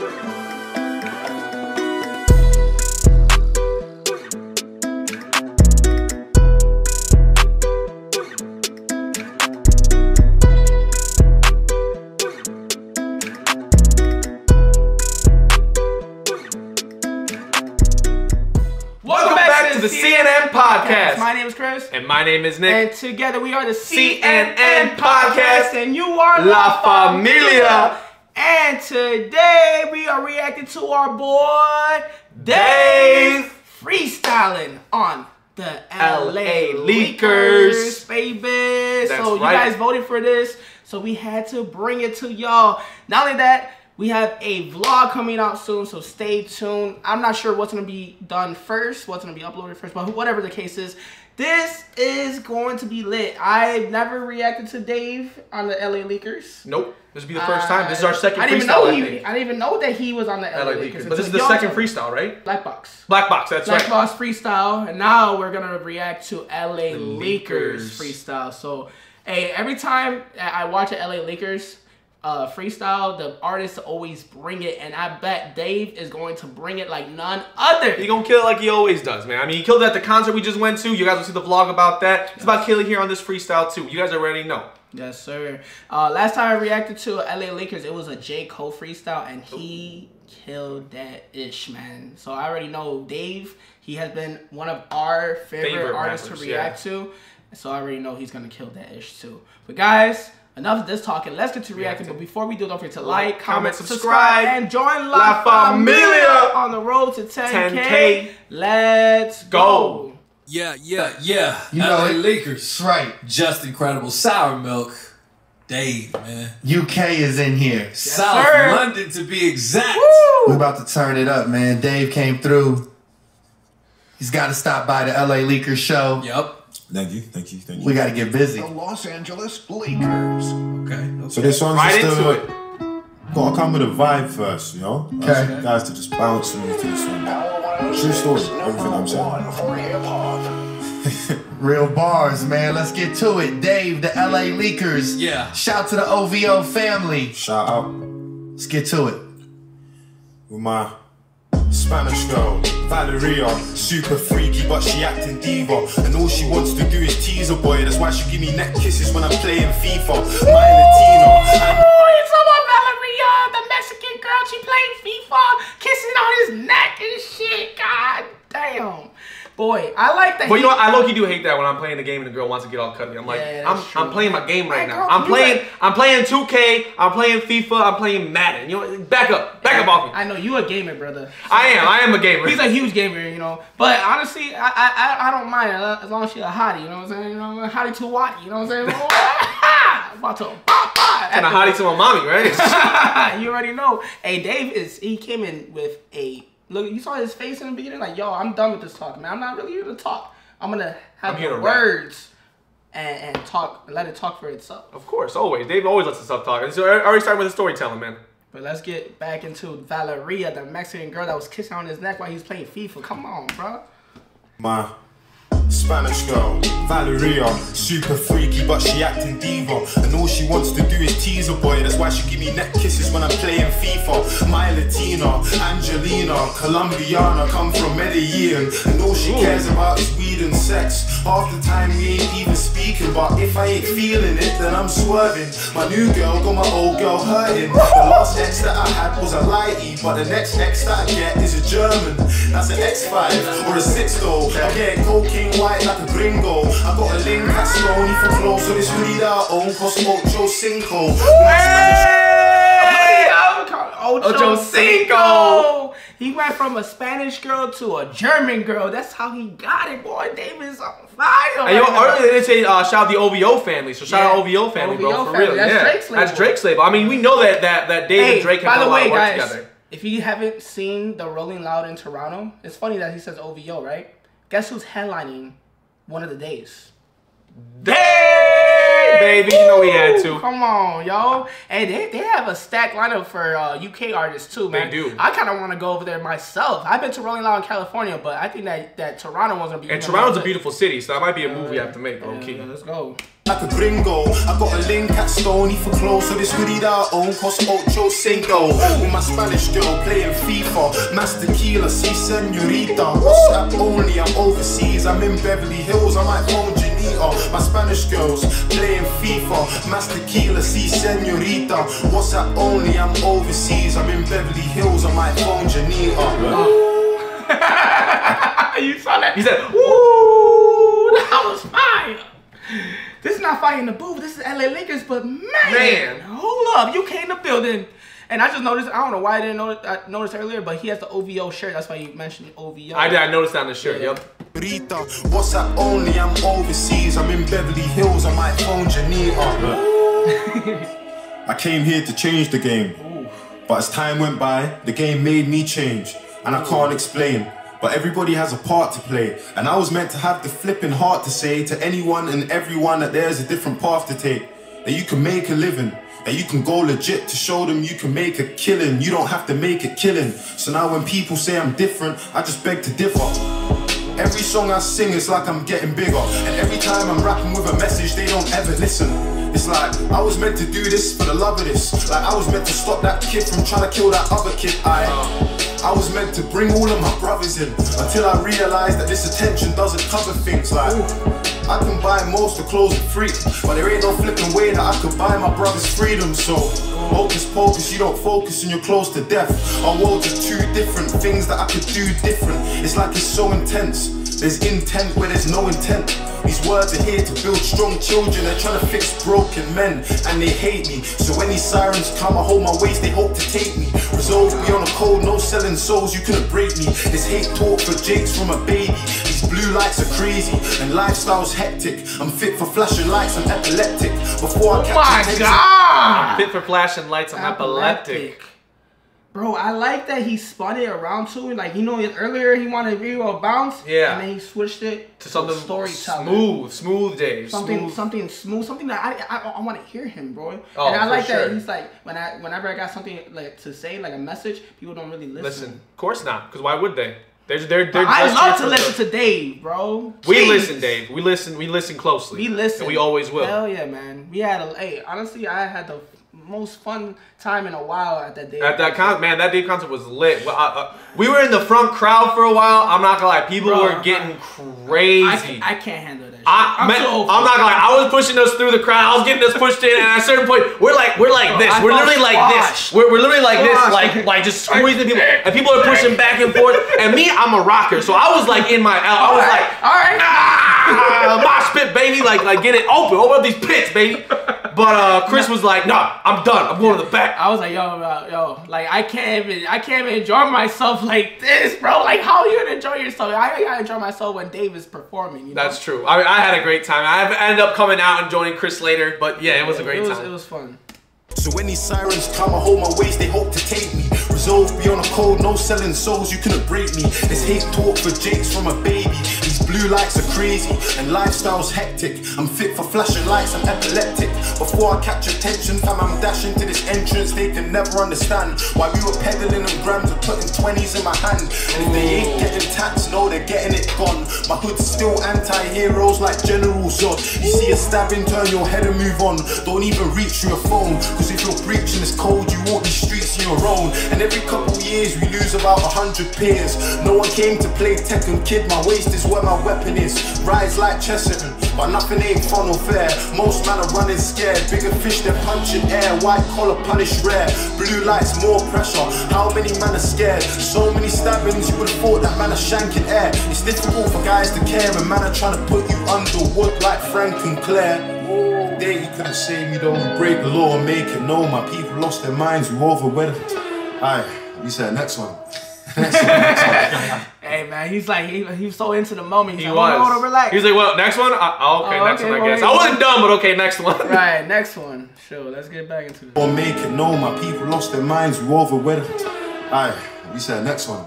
Welcome back to the C&N podcast. My name is Chris. And my name is Nick. And together we are the C&N, C&N podcast, podcast, and you are La Familia. And today we are reacting to our boy Dave. Freestyling on the LA, LA Leakers, Leakers. baby. That's so you right. guys voted for this, so we had to bring it to y'all. Not only that. We have a vlog coming out soon, so stay tuned. I'm not sure what's gonna be done first, what's gonna be uploaded first, but whatever the case is, this is going to be lit. I've never reacted to Dave on the LA Leakers. Nope. This will be the first time. This is our second I didn't freestyle, even I know he, I didn't even know that he was on the LA, LA Leakers. Leakers. But this is the second freestyle, right? Black Box. Black Box, that's Black right. Box freestyle, and now we're gonna react to LA Leakers. Lakers. freestyle. So, hey, every time I watch a LA Lakers uh, freestyle, the artists always bring it, and I bet Dave is going to bring it like none other. He gonna kill it like he always does, man. I mean, he killed it at the concert we just went to. You guys will see the vlog about that. It's about killing here on this freestyle too. You guys already know. Yes, sir. Uh, last time I reacted to LA Lakers, it was a J. Cole freestyle, and he killed that ish, man. So I already know Dave. He has been one of our favorite, Favorite artists rappers, to react to. So I already know he's gonna kill that ish too. But guys. Enough of this talking. Let's get to reacting. But before we do, don't forget to like, Like, comment, comment, subscribe, subscribe. and join La La Familia Familia on the road to 10K. 10K. Let's go. Go. Yeah, yeah, yeah. You know LA it. Lakers. Right. Just incredible. Sour milk. Dave, man. UK is in here. South sir. London to be exact. We're about to turn it up, man. Dave came through. He's got to stop by the LA Leakers show. Yep. Thank you, thank you, thank you. We got to get busy. the Los Angeles Lakers. Okay. so this one's Right just into a, it. Gotta come with a vibe first, you know? Okay. Ask guys to just bounce with me to this one. True story, everything I'm saying. For hip hop. Real bars, man. Let's get to it. Dave, the LA Leakers. Yeah. Shout to the OVO family. Shout out Let's get to it. with my Spanish girl, Valeria, super freaky, but she acting diva. And all she wants to do is tease a boy. That's why she give me neck kisses when I'm playing FIFA. My Latina, and Oh, it's about Valeria, the Mexican girl. She played FIFA, kissing on his neck and shit. God damn. Boy, I like that. But you know, what? I low key do hate that when I'm playing the game and the girl wants to get all cutty. I'm like, Yeah, I'm. I'm playing my game right Hey, now. girl, I'm playing, like- I'm playing 2K. I'm playing FIFA. I'm playing Madden. You know, back up, back up off me. I know you a gamer, brother. I am, I am a gamer. He's a huge gamer, you know. But honestly, I I, I, I don't mind uh, as long as she's a hottie. You know what I'm saying? You know, hottie to Watty. You know what I'm saying? About to pop, pop. and a hottie to my mommy, right? you already know. Hey, Dave is he came in with a look. You saw his face in the beginning, like, yo, I'm done with this talk, man. I'm not really here to talk. I'm gonna have I'm the to words and, and talk, let it talk for itself. of course, always. Dave always lets himself talk. And so I already started with the storytelling, man. But let's get back into Valeria, the Mexican girl that was kissing on his neck while he was playing FIFA. Come on, bro. my Spanish girl, Valeria, super freaky, but she acting diva. And all she wants to do is tease a boy. That's why she give me neck kisses when I'm playing FIFA. My Latina, Angelina, Colombiana, come from Medellin. And all she cares about is weed and sex. Half the time we ain't even speaking, but if I ain't feeling it, then I'm swerving. My new girl got my old girl hurting. The last ex that I had was a lighty, but the next ex that I get is a German. That's an X5 or a 6 though. I'm getting cocaine white like a gringo. I got a link at Stony for clothes, so this hoodie that I own cost Ocho Cinco. With my Spanish- Hey, Ocho, Ocho Cinco. He went from a Spanish girl to a German girl. That's how he got it, boy. David's on fire. And yo, right now. earlier they say uh, shout out the OVO family. So shout out Yeah. OVO family, bro, OVO for family. real. That's yeah, Drake's label. That's Drake's label. I mean, we know that that that Dave Hey, and Drake by have the done a lot of work guys, together. if you haven't seen the Rolling Loud in Toronto, it's funny that he says OVO, right? Guess who's headlining one of the days? Hey, baby, you know we had to. Come on, yo. Hey, they, they have a stacked lineup for uh, UK artists too, man. They do. I kind of want to go over there myself. I've been to Rolling Loud in California, but I think that, that Toronto one's gonna be. And Toronto's a beautiful city, so that might be a move I have to make, Okay, yeah, let's go. Like a gringo. I got a link at Stony for clothes, so this hoodie that I own costs ocho cinco. With my Spanish girl playing FIFA, Master Tequila, see senorita. WhatsApp only, I'm overseas, I'm in Beverly Hills, I might phone Janita. My Spanish girls playing FIFA, Master Tequila, see senorita. WhatsApp only, I'm overseas, I'm in Beverly Hills, I might phone Janita. you saw that? He said, Ooh, that was fire. This is not Fire in the Booth. This is LA Lakers, but man, Man. hold up, you came in the building. And I just noticed. I don't know why I didn't notice, I noticed earlier, but he has the OVO shirt. That's why you mentioned OVO. I did. I noticed that on the shirt. Yeah. Yep. Rita, WhatsApp only, I'm overseas, I'm in Beverly Hills, I might phone Janita. I came here to change the game, but as time went by, the game made me change, and I can't explain. But everybody has a part to play, and I was meant to have the flipping heart to say to anyone and everyone that there's a different path to take, that you can make a living, that you can go legit to show them you can make a killing. You don't have to make a killing. So now when people say I'm different, I just beg to differ. Every song I sing is like I'm getting bigger. And every time I'm rapping with a message, they don't ever listen. Like I was meant to do this for the love of this. Like I was meant to stop that kid from trying to kill that other kid. I uh. I was meant to bring all of my brothers in until I realized that this attention doesn't cover things like I can buy most of clothes for free, but there ain't no flipping way that I could buy my brother's freedom. So hocus pocus, you don't focus and you're close to death. Our worlds are two different things that I could do different. It's like it's so intense. There's intent where there's no intent. These words are here to build strong children. They're trying to fix broken men, and they hate me. So when these sirens come, I hold my waist. They hope to take me. Resolve me on a cold, no selling souls. You couldn't break me. This hate talk for Jakes from a baby. These blue lights are crazy, and lifestyle's hectic. I'm fit for flashing lights. I'm epileptic. Before I Oh catch my attention- god! Fit for flashing lights. I'm epileptic. Bro, I like that he spun it around too. Like you know, earlier he wanted to go bounce, Yeah. and then he switched it To something storytelling. smooth, smooth, Dave. something smooth. something smooth, something that I I, I want to hear him, bro. Oh, and I like that sure. he's like when I whenever I got something like to say like a message, people don't really listen. Listen, of course not. Because why would they? They're they're they're. I love to listen to Dave, bro. We listen, Dave. We listen. We listen closely. We listen. And we always will. Hell yeah, man. We had a hey, honestly, I had the most fun time in a while at that day. At that con, man, that Dave concert was lit. Well, uh, uh, we were in the front crowd for a while. I'm not gonna lie, people Bro, were getting crazy. I, ca- I can't handle that. Shit. I, I'm man, so I'm not gonna lie. I was pushing us through the crowd. I was getting us pushed in, and at a certain point, we're like, we're like this. We're literally like this. We're, we're literally like this, like like just squeezing people, and people are pushing back and forth. And me, I'm a rocker, so I was like in my, I was like, all right. ah, mosh pit, baby, like like get it open, open up these pits, baby. But uh, Chris was like, nah, I'm done. I'm going to the back. I was like, yo, yo, yo, like I can't even, I can't even enjoy myself like this, bro. Like, how you gonna enjoy yourself? I, I gotta enjoy myself when Dave is performing. You know? That's true. I, I had a great time. I ended up coming out and joining Chris later, but yeah, it was a great it was, time. It was fun. So when these sirens come, I hold my waist, they hope to take me. Resolve beyond a cold, no selling souls, you couldn't break me. This hate talk for Jakes from a baby. These blue lights are crazy, and lifestyle's hectic. I'm fit for flashing lights, I'm epileptic. Before I catch attention, fam, I'm dashing to this entrance. They can never understand why we were peddling them grams and putting 20s in my hand. And if they ain't getting taxed, no, they're getting it gone. My hood's still anti-heroes like General Zod. You see a stabbing, turn your head and move on. Don't even reach your phone, cause if you're breaching this code, you walk these streets on. And every couple years we lose about a hundred peers. No one came to play Tekken Kid, my waist is where my weapon is. Rise like Chesterton, but nothing ain't fun or fair. Most man are running scared, bigger fish than punching air. White collar punish rare, blue lights more pressure. How many man are scared? So many stabbings, you would've thought that man are shanking air. It's difficult for guys to care, and man are trying to put you under wood like Frank and Claire. There you couldn't save me though. We break the law and make it known. My people lost their minds. We overwhelmed. Alright, you said next one. next one. Next one. Hey man, he's like he, he was so into the moment. He's He like, was. hold on, relax. He was like, well, next one? Uh, oh, okay, Oh, next okay, one, I guess. yeah. I wasn't done, but okay, next one. right, next one. Sure, let's get back into it. or make it known. My people lost their minds. We overwhelmed. Alright, you said next one.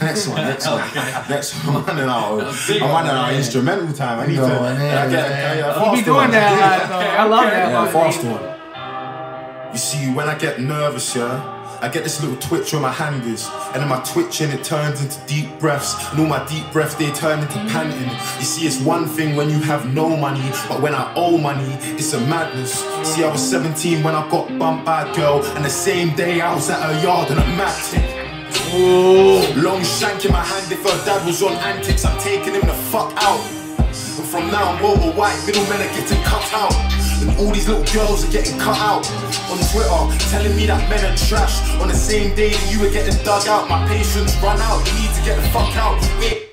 Next one, next one, next one. I'm running out. I'm running out instrumental time. I need to. Going Can I in, get, man. can I get a You be doing one? that a lot, though. I love that. Yeah, fast one. You see, when I get nervous, yeah, I get this little twitch where my hand is, and then my twitching it turns into deep breaths, and all my deep breaths they turn into mm. panting. You see, it's one thing when you have no money, but when I owe money, it's a madness. See, I was 17 when I got bumped by a girl, and the same day I was at her yard and I mapped it. Long shank in my hand if her dad was on antics, I'm taking him the fuck out. And from now on, all the white middlemen are getting cut out. And all these little girls are getting cut out. On Twitter, telling me that men are trash. On the same day that you were getting dug out, my patience run out. You need to get the fuck out. Wait.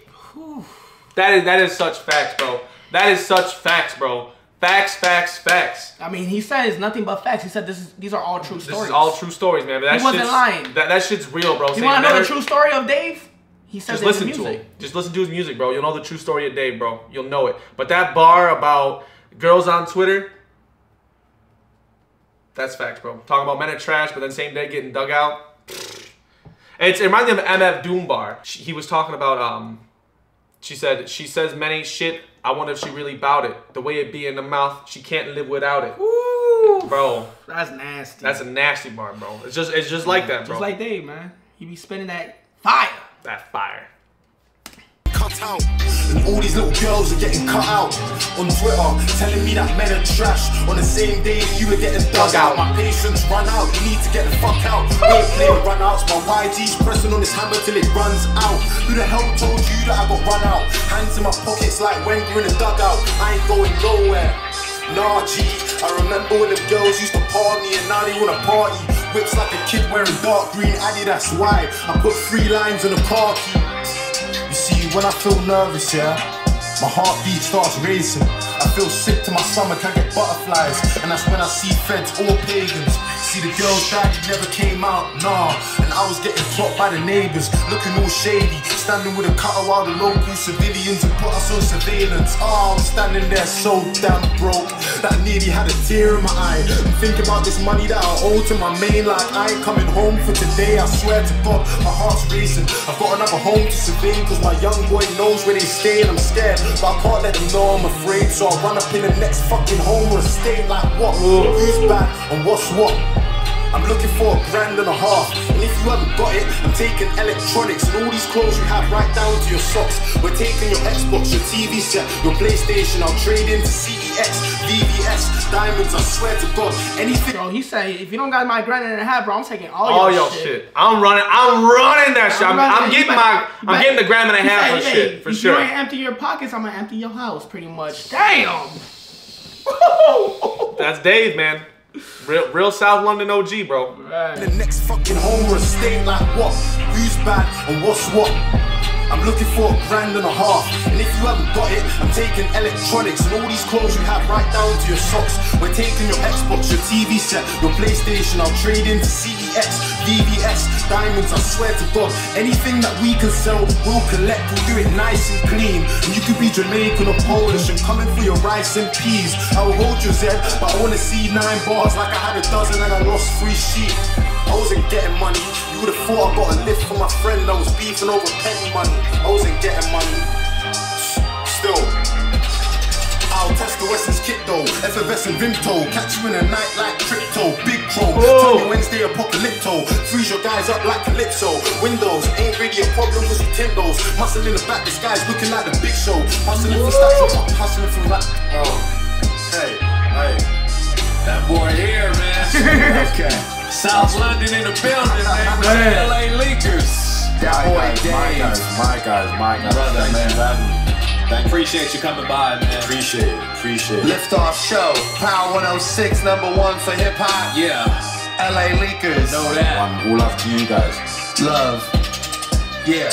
That is that is such facts, bro. That is such facts, bro. Facts, facts, facts. I mean, he said it's nothing but facts. He said this is these are all true This stories. is all true stories, man. But that He wasn't shit's- lying. That, that shit's real, bro. You want to know the true story of Dave? He says Just listen the to music. him. Just listen to his music, bro. You'll know the true story of Dave, bro. You'll know it. But that bar about girls on Twitter, that's facts, bro. Talking about men are trash, but then same day getting dug out. It's, it reminds me of MF Doom bar. She, he was talking about um. She said she says men ain't shit. I wonder if she really bout it. The way it be in the mouth, she can't live without it, Ooh, bro. that's nasty. That's a nasty bar, bro. It's just it's just like that, bro. just like Dave, man. He be spinning that fire. that fire. Out. And all these little girls are getting cut out. On Twitter, telling me that men are trash. On the same day you were getting dug out. My patience run out. You need to get the fuck out. Ain't playing run outs. My YG's pressing on this hammer till it runs out. Who the hell told you that I got run out? Hands in my pockets like Wenger in a dugout. I ain't going nowhere. Nah, G, I remember when the girls used to party and now they wanna party. Whips like a kid wearing dark green Adidas. Why? I put three lines on a car key. When I feel nervous, yeah, my heartbeat starts racing. I feel sick to my stomach, I get butterflies. And that's when I see feds or pagans. See, the girl's daddy never came out, nah. And I was getting clocked by the neighbors, looking all shady. Standing with a cutter while the local civilians had put us on surveillance. Ah, oh, I'm standing there so damn broke that I nearly had a tear in my eye. I'm thinking about this money that I owe to my main like I ain't coming home for today. I swear to God, my heart's racing. I've got another home to survey because my young boy knows where they stay and I'm scared. But I can't let them know I'm afraid. So I run up in the next fucking home or estate like what? Who's back and what's what? I'm looking for a grand and a half. And if you haven't got it, I'm taking electronics and all these clothes you have right down to your socks. We're taking your Xbox, your TV set, your PlayStation. I'll trade into CEX, VVS, diamonds. I swear to God, anything. Bro, he said if you don't got my grand and a half, bro, I'm taking all, All your your shit. I'm running. I'm running that shit. I'm, running- I'm getting my. you I'm bet- getting the grand and a half said, of hey, shit for if sure. you ain't empty your pockets, I'm gonna empty your house, pretty much. Damn. That's Dave, man. Real, real South London OG, bro. the next fucking home estate like what? Who's bad and what's what? I'm looking for a grand and a half. And if you haven't got it, I'm taking electronics and all these clothes you have right down to your socks. We're taking your Xbox, your TV set, your PlayStation. I'll trade into CEX, VVS, diamonds. I swear to God, anything that we can sell, we'll collect. We'll do it nice and clean. And you could be Jamaican or Polish and coming for your rice and peas. I will hold your Zed, but I wanna see nine bars like I had a dozen and I lost three sheep. I wasn't getting money. You would've thought I got a lift for my friend. I was beefing over petty money. I wasn't getting money. Still. I'll test the Wesson's kit though. Effervescent Vimto. Catch you in a night like crypto. Big troll. Tell you Wednesday apocalypto. Freeze your guys up like Calypso. Windows ain't really a problem cause we Tindos. Muscle in the back, this guy's looking like the big show. Hustling for stacks, hustling for rap. Oh. Hey, hey. That boy here, man. Okay. South London in the building, man. With the LA Leakers. That boy my guys, my guys, my guys, my guys. Brother, Thanks man. for having me. Thank. Appreciate you coming by, man. Appreciate it. Appreciate it. Liftoff Show, Power 106, number one for hip hop. Yeah, LA Lakers. know that. One, all love to you guys. Love. Yeah.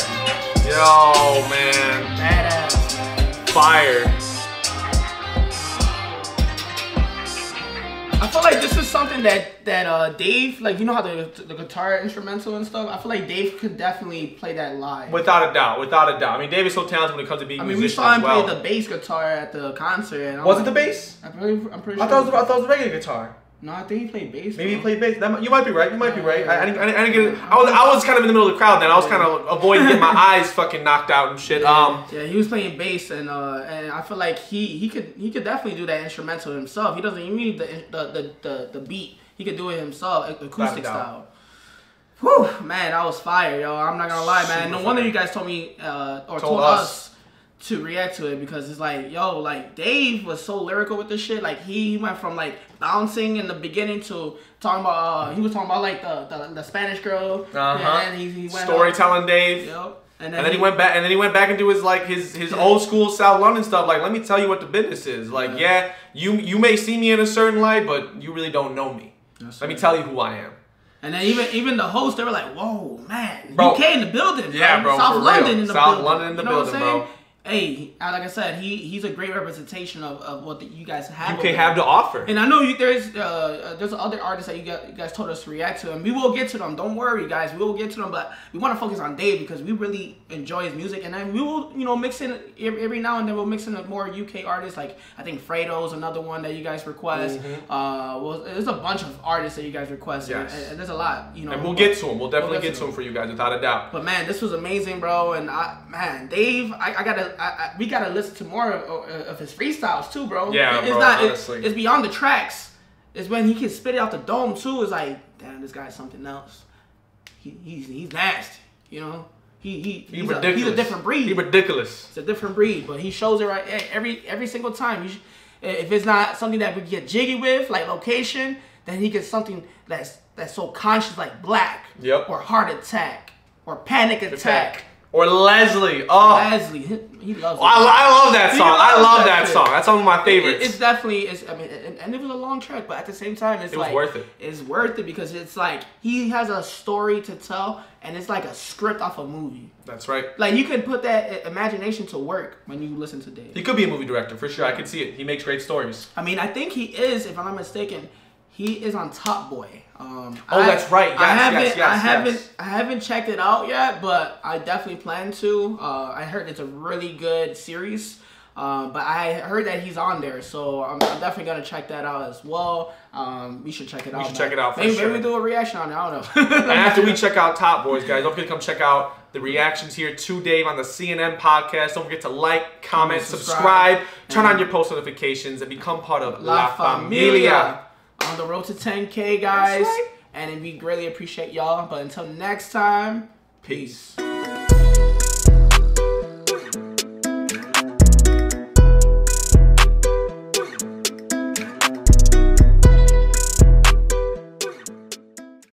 Yo, man. Badass. Fire. I feel like this is something that that uh Dave, like you know how the the guitar instrumental and stuff. I feel like Dave could definitely play that live. Without a doubt. Without a doubt. I mean, David's so talented when it comes to being I mean, we saw him well. play the bass guitar at the concert. Was it the bass? I'm pretty, I'm pretty I sure. thought it was, I thought it was a regular guitar. No, I think he played bass. Maybe he played bass. That, you might be right. You might be right. I, I, didn't, I, didn't, I didn't get it. I was, I was kind of in the middle of the crowd then. I was kind of avoiding getting my eyes fucking knocked out and shit. Um, Yeah, he was playing bass, and uh, and I feel like he he could he could definitely do that instrumental himself. He doesn't even need the the the, the, the beat. He could do it himself, acoustic doubt. style. Whew, man, that was fire, yo. I'm not gonna lie, man. No wonder fire. you guys told me uh, or Told told, us. To react to it because it's like, yo, like Dave was so lyrical with this shit. Like he went from like bouncing in the beginning to talking about uh, he was talking about like the the, the Spanish girl. Uh-huh. And he, he went Storytelling Dave. Yep. And then he went back, and then he went back into his like his his old school South London stuff. Like, let me tell you what the business is. Like, yeah, you you may see me in a certain light, but you really don't know me. That's Let me tell you who I am. And then even even the host, they were like, "Whoa, man, Bro. UK in the building, bro. Yeah, bro, South for real. London in the South building, London in the You know building, bro. Hey, uh, like I said, he he's a great representation of, of what the, you guys have. UK over have to offer. And I know you, there's uh, uh, there's other artists that you, you guys told us to react to, and we will get to them. Don't worry, guys, we will get to them. But we want to focus on Dave because we really enjoy his music, and then we will, you know, mix in every, now and then we'll mix in more UK artists. Like I think Fredo's another one that you guys request. Uh, well, there's a bunch of artists that you guys request. Mm-hmm. Yes. and, and there's a lot, you know. and we'll get to them. We'll definitely We'll get to them. him for you guys, without a doubt. But man, this was amazing, bro. And I, man, Dave, I, I gotta, I, I, we gotta listen to more of, of his freestyles too, bro. Yeah, it's bro, not, it- it's beyond the tracks. It's when he can spit it out the dome too. It's like, damn, this guy's something else. He, he's he's nasty, you know. He he He he's, a, he's a different breed. He ridiculous. It's a different breed, but he shows it right every every single time. If it's not something that we get jiggy with, like location, then he gets something that's that's so conscious, like black, Yep. or heart attack, or panic attack. Or Lesley. Oh, Lesley, he, loves. I, I love that song. I love that that song. That's one of my It- favorites. it's definitely, it's, I mean, and, and it was a long track, but at the same time, it's It was like worth it. It's worth it because it's like he has a story to tell, and it's like a script off a movie. That's right. Like you can put that imagination to work when you listen to Dave. He could be a movie director for sure. I could see it. He makes great stories. I mean, I think he is, if I'm not mistaken, he is on Top Boy. Um, Oh, I- that's right. I Yes, haven't, yes, yes, I haven't. I haven't checked it out yet, but I definitely plan to. Uh, I heard it's a really good series. Uh, but I heard that he's on there, so I'm, I'm definitely gonna check that out as well. Um, we should check it out. We should man. check it out for maybe, sure. Maybe we do a reaction on it. I don't know. And after we check out Top Boys, guys, don't forget to come check out the reactions here to Dave on the C&N podcast. Don't forget to like, comment, Subscribe. subscribe, turn on your post notifications, and become part of La La Familia Familia. On the road to 10K, guys. right. And we greatly appreciate y'all. But until next time, peace.